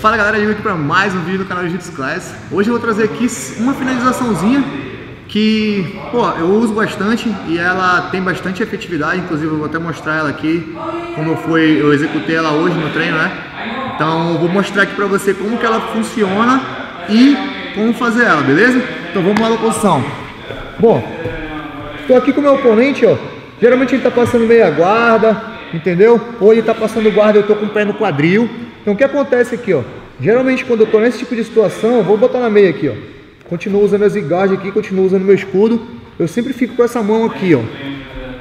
Fala galera, eu aqui para mais um vídeo do canal Jiu-Jitsu Class. Hoje eu vou trazer aqui uma finalizaçãozinha que, pô, eu uso bastante e ela tem bastante efetividade, inclusive eu vou até mostrar ela aqui, como eu fui, eu executei ela hoje no treino, né? Então eu vou mostrar aqui para você como que ela funciona e como fazer ela, beleza? Então vamos lá na posição. Bom, estou aqui com o meu oponente, ó. Geralmente ele está passando meia guarda, entendeu? Ou ele está passando guarda eu estou com o pé no quadril. Então o que acontece aqui, ó? Geralmente quando eu estou nesse tipo de situação, vou botar na meia aqui, ó. Continuo usando as igardas aqui, continuo usando meu escudo. Eu sempre fico com essa mão aqui, ó.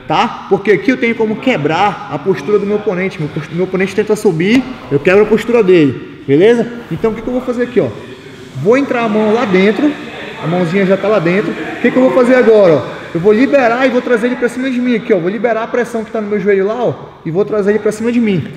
Tá? Porque aqui eu tenho como quebrar a postura do meu oponente. Meu, meu oponente tenta subir, eu quebro a postura dele. Beleza? Então o que, que eu vou fazer aqui, ó? Vou entrar a mão lá dentro. A mãozinha já tá lá dentro. O que, que eu vou fazer agora, ó? Eu vou liberar e vou trazer ele para cima de mim aqui, ó. Vou liberar a pressão que está no meu joelho lá, ó, e vou trazer ele para cima de mim.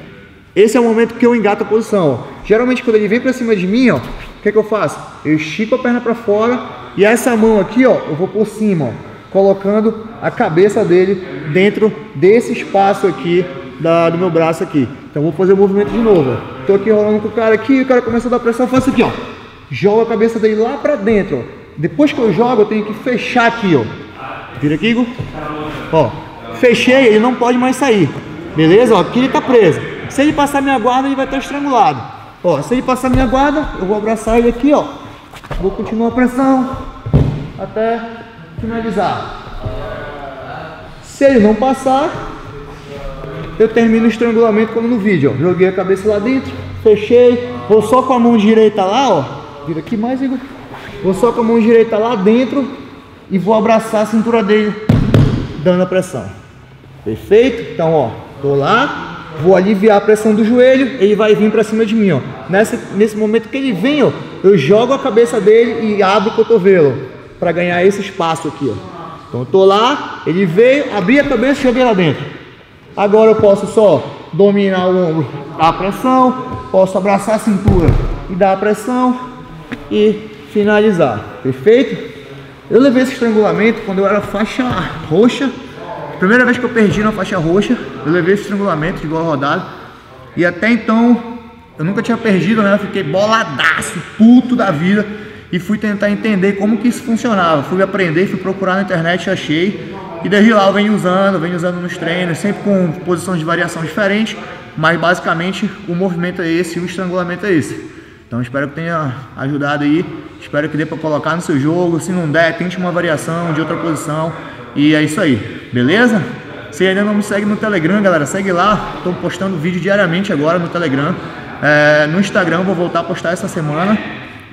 Esse é o momento que eu engato a posição. Ó. Geralmente quando ele vem para cima de mim, ó, o que, que eu faço? Eu estico a perna para fora e essa mão aqui, ó, eu vou por cima, ó, colocando a cabeça dele dentro desse espaço aqui da, do meu braço aqui. Então vou fazer o movimento de novo. Tô aqui rolando com o cara aqui, o cara começa a dar pressão, eu faço aqui, ó. Jogo a cabeça dele lá para dentro, ó. Depois que eu jogo, eu tenho que fechar aqui, ó. Vira aqui, Igor. Ó, fechei, ele não pode mais sair. Beleza? Ó, aqui ele tá preso. Se ele passar minha guarda, ele vai estar estrangulado. Ó, se ele passar minha guarda, eu vou abraçar ele aqui, ó. Vou continuar a pressão até finalizar. Se ele não passar, eu termino o estrangulamento como no vídeo, ó. Joguei a cabeça lá dentro, fechei, vou só com a mão direita lá, ó. Vira aqui mais, Igor. Vou só com a mão direita lá dentro e vou abraçar a cintura dele, dando a pressão. Perfeito? Então, ó, tô lá, vou aliviar a pressão do joelho, ele vai vir para cima de mim, ó. Nesse, nesse momento que ele vem, ó, eu jogo a cabeça dele e abro o cotovelo para ganhar esse espaço aqui, ó. Então tô lá, ele veio, abri a cabeça e joguei lá dentro. Agora eu posso só dominar o ombro, dar a pressão, posso abraçar a cintura e dar a pressão e finalizar. Perfeito? Eu levei esse estrangulamento quando eu era faixa roxa Primeira vez que eu perdi na faixa roxa, eu levei esse estrangulamento de igual rodada. E até então, eu nunca tinha perdido, né? Eu fiquei boladaço, puto da vida. E fui tentar entender como que isso funcionava. Fui aprender, fui procurar na internet, achei. E desde lá eu venho usando, venho usando nos treinos, sempre com posições de variação diferentes. Mas basicamente o movimento é esse, o estrangulamento é esse. Então espero que tenha ajudado aí. Espero que dê para colocar no seu jogo. Se não der, tente uma variação de outra posição. E é isso aí, beleza? Se ainda não me segue no Telegram, galera, segue lá. Estou postando vídeo diariamente agora no Telegram. É, no Instagram vou voltar a postar essa semana.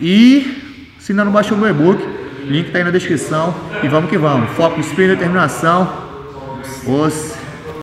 E se ainda não baixou meu e-book, link tá aí na descrição. E vamos que vamos. Foco, espírito determinação. Os